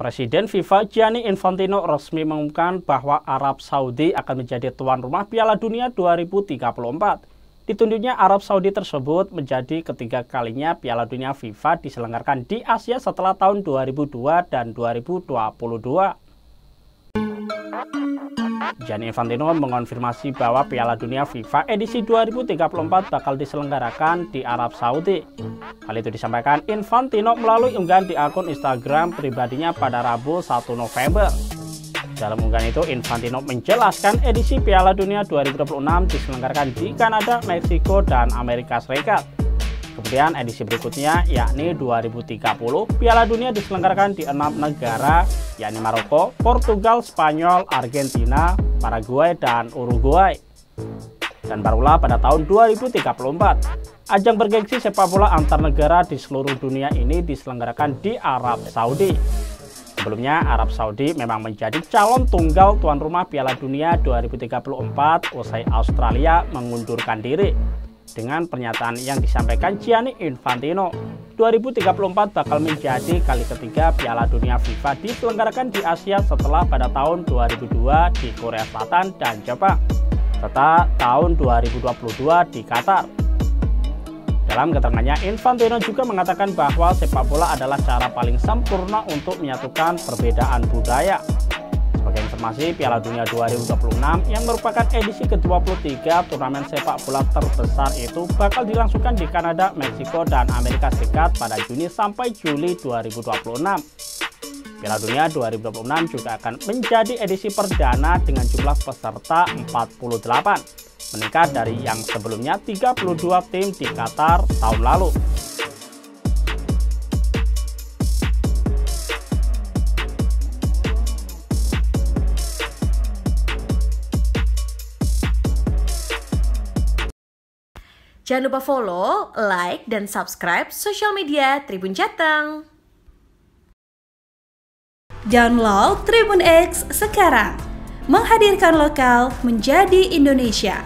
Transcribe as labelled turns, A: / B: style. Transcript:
A: Presiden FIFA Gianni Infantino resmi mengumumkan bahwa Arab Saudi akan menjadi tuan rumah Piala Dunia 2034. Ditunjuknya Arab Saudi tersebut menjadi ketiga kalinya Piala Dunia FIFA diselenggarakan di Asia setelah tahun 2002 dan 2022. Gianni Infantino mengonfirmasi bahwa Piala Dunia FIFA edisi 2034 bakal diselenggarakan di Arab Saudi. Hal itu disampaikan Infantino melalui unggahan di akun Instagram pribadinya pada Rabu 1 November. Dalam unggahan itu, Infantino menjelaskan edisi Piala Dunia 2026 diselenggarakan di Kanada, Meksiko, dan Amerika Serikat. Kemudian edisi berikutnya yakni 2030 Piala Dunia diselenggarakan di enam negara yakni Maroko, Portugal, Spanyol, Argentina, Paraguay, dan Uruguay. Dan barulah pada tahun 2034 ajang bergengsi sepak bola antar negara di seluruh dunia ini diselenggarakan di Arab Saudi. Sebelumnya, Arab Saudi memang menjadi calon tunggal tuan rumah Piala Dunia 2034 usai Australia mengundurkan diri dengan pernyataan yang disampaikan Gianni Infantino. 2034 bakal menjadi kali ketiga Piala Dunia FIFA diselenggarakan di Asia setelah pada tahun 2002 di Korea Selatan dan Jepang, serta tahun 2022 di Qatar. Dalam keterangannya, Infantino juga mengatakan bahwa sepak bola adalah cara paling sempurna untuk menyatukan perbedaan budaya. Sebagai informasi, Piala Dunia 2026 yang merupakan edisi ke-23 turnamen sepak bola terbesar itu bakal dilangsungkan di Kanada, Meksiko, dan Amerika Serikat pada Juni sampai Juli 2026. Piala Dunia 2026 juga akan menjadi edisi perdana dengan jumlah peserta 48, meningkat dari yang sebelumnya 32 tim di Qatar tahun lalu.
B: Jangan lupa follow, like, dan subscribe sosial media Tribun Jateng. Download Tribun X sekarang. Menghadirkan lokal menjadi Indonesia.